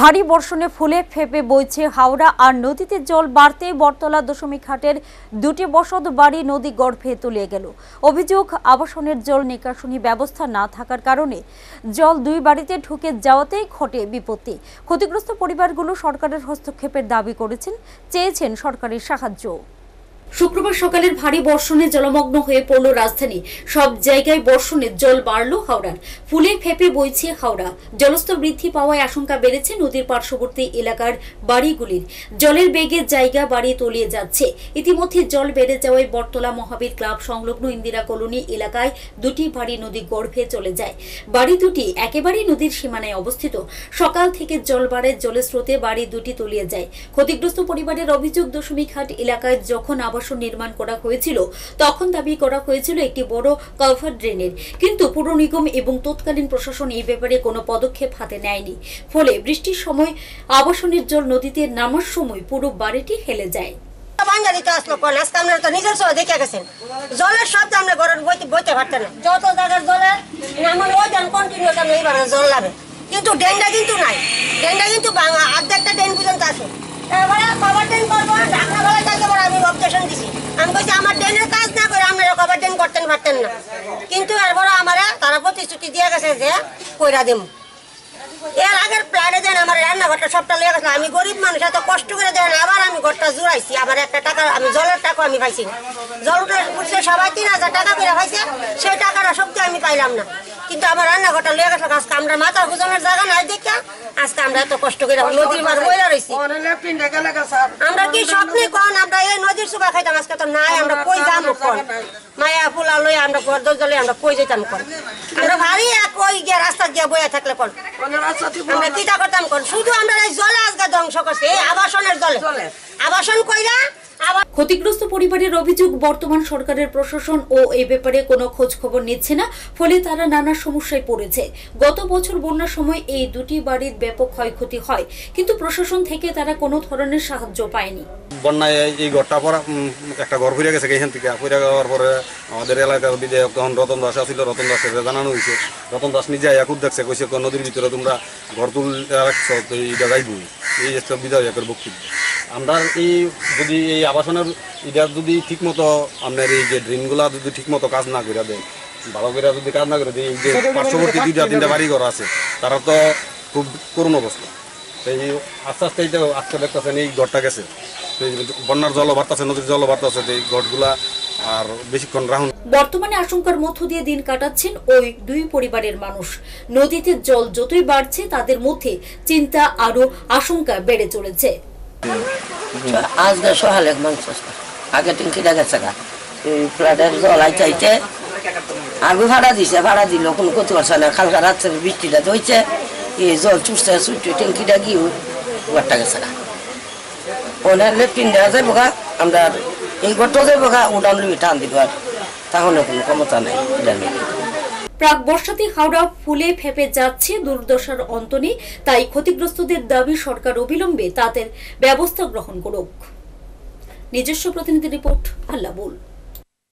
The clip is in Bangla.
ভারী বর্ষণে ফুলে ফেপে বইছে হাওড়া আর নদীতে জল বাড়তে বটতলা দশমিক হাটের দুটি বসত বাড়ি নদী গর্ভে তলিয়ে গেল। অভিযোগ, আবাসনের জল নিকাশনী ব্যবস্থা না থাকার কারণে জল দুই বাড়িতে ঢুকে যাওয়াতেই ঘটে বিপত্তি। ক্ষতিগ্রস্ত পরিবারগুলো সরকারের হস্তক্ষেপের দাবি করেছেন, চেয়েছেন সরকারের সাহায্য। শুক্রবার সকালের ভারী বর্ষণে জলমগ্ন হয়ে পড়ল রাজধানী। সব জায়গায় বর্ষণে জল বাড়ল হাওড়ার। ফুলে ফেপে বইছে হাওড়া। জলস্তর বৃদ্ধি পাওয়ায় আশঙ্কা বেড়েছে নদীর পার্শ্ববর্তী এলাকার বাড়িগুলির। জলের বেগে জায়গা বাড়িয়ে তলিয়ে যাচ্ছে। ইতিমধ্যে জল বেড়ে যাওয়ায় বটতলা মহাবীর ক্লাব সংলগ্ন ইন্দিরা কলোনি এলাকায় দুটি বাড়ি নদী গর্ভে চলে যায়। বাড়ি দুটি একেবারেই নদীর সীমানায় অবস্থিত। সকাল থেকে জল বাড়ে, জলের স্রোতে বাড়ি দুটি তলিয়ে যায়। ক্ষতিগ্রস্ত পরিবারের অভিযোগ দশমিক হাট এলাকায় যখন আবাসন নির্মাণ করা হয়েছিল। তখন দাবি করা হয়েছিল একটি বড় কালভার ড্রেনের কিন্তু পুর নিগম এবং তৎকালীন প্রশাসন এই ব্যাপারে কোনো পদক্ষেপ হাতে নেয়নি। ফলে বৃষ্টির সময় আবাসনের জল নদীতে নামার সময় পুরো বাড়িটি হেলে যায়। কিন্তু ডেনটা কিন্তু নাই ডেনটা কিন্তু ভাঙা অর্ধেকটা ডেন পর্যন্ত আছে এবারে কভার ডেন করব ঢাকনা ভালো চাইতে পারে আমি অবজেকশন দিছি আমি কইছি আমার ডেনের কাজ না আপনারা করতেন পারতেন না। কিন্তু এরপরে আমার তারা প্রতিশ্রুতি দিয়ে গেছে যে কইরা দেবো এর আগের প্ল্যানে দেন আমার রান্নাঘরটা সবটা লেগে গেছে আমি গরিব মানুষ এত কষ্ট করে দেন আবার আমি ঘরটা জুড়াইছি আমার একটা টাকা আমি জলের টাকা আমি পাইছি না। জল উঠে সবাই তিন হাজার টাকা করে পাইছে সেই টাকাটা সত্যি আমি পাইলাম না। কিন্তু আমার রান্নাঘরটা লেগে গেছে আজকে আমরা মাথা গুজনের জায়গা নাই দেখা আজকে আমরা এত কষ্ট করে নদীর মাঝ বইলা রয়েছি আমরা কি স্বপ্নে আমরা এই নদীর সুবা খাইতাম আজকে তো নাই আমরা কই যাম কোন? মায়া ফুলা লই আমরা ঘর দল জলে আমরা কই যাইতাম কোন? আমরা ভারী কই গিয়া রাস্তা গিয়া বইয়া থাকলে কোন? আমরা কিটা করতাম কোন? শুধু আমরা এই জলে আজকে ধ্বংস করছে এই আবাসনের জলে। আবাসন কইরা ক্ষতিগ্রস্ত পরিবারের অভিযোগ বর্তমান সরকারের প্রশাসন ও এই ব্যাপারে কোনো খোঁজ খবর নিচ্ছে না, ফলে তারা নানা সমস্যায় পড়েছে। গত বছর বন্যার সময় এই দুটি বাড়ির ব্যাপক ক্ষয়ক্ষতি হয়, কিন্তু প্রশাসন থেকে তারা কোনো ধরনের সাহায্য পায়নি। বন্যায় এই ঘরটা পর একটা ঘর ফিরে গেছে এখান থেকে। যাওয়ার পরে আমাদের এলাকার বিধায়ক রতন দাস আসছিল রতন দাসকে জানানো হয়েছে, রতন দাস নিজে একুর দেখছে, কইছে "কো নদীর ভিতরে তোমরা ঘর তুল রাখছো, তো এইটা যাইবই। এই বিধায়কের বক্তব্য। আমরা এই যদি এই আবাসনের এটা যদি ঠিকমতো আপনার এই যে ড্রেনগুলা যদি ঠিকমতো কাজ না করে দেয় ভালো করে যদি কাজ না করে দেয় এই যে পার্শ্ববর্তী দুইটা তিনটা বাড়ি ঘর আছে তারা তো খুব করুণ অবস্থা। এই আস্তে আস্তে এই যে আজকে দেখতেছেন এই ঘরটা গেছে। বন্যার জল বাড়তেছে নদীর জল বাড়তেছে এই ঘরগুলা আর বেশিক্ষণ রাখুন বর্তমানে আশঙ্কার মধ্য দিয়ে দিন কাটাচ্ছেন ওই দুই পরিবারের মানুষ। নদীতে জল যতই বাড়ছে তাদের মধ্যে চিন্তা আরও আশঙ্কা বেড়ে চলেছে। আজকে সহালে মাংস আগে টিঙ্কিটা গেছে গা। ফ্ল্যাটের জলাই চাইতে আগে ভাড়া দিছে, ভাড়া দিল, কোনো ক্ষতি করছে না। কালকা রাত্রে বৃষ্টিটা ধরছে এই জল চুষতে চুষতে টিঙ্কিটা গিয়ে ঘরটা গেছে গা। ওনার লেট্রিন দেওয়া যাব গা, আমরা এই ঘরটা যাব গা উড়ান লুই টান দিব আর তাহলে কোনো ক্ষমতা নাই প্রাক বর্ষাতে হাওড়া ফুলে ফেপে যাচ্ছে দুর্দশার অন্তনে। তাই ক্ষতিগ্রস্তদের দাবি সরকার অবিলম্বে তাদের ব্যবস্থা গ্রহণ করুক। নিজস্ব প্রতিনিধি রিপোর্ট আল্লাবুল।